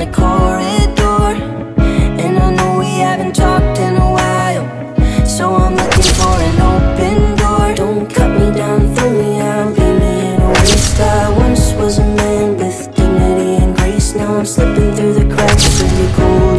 the corridor. And I know we haven't talked in a while. So I'm looking for an open door. Don't cut me down, throw me out, leave me in a waste. I once was a man with dignity and grace. Now I'm slipping through the cracks of your cold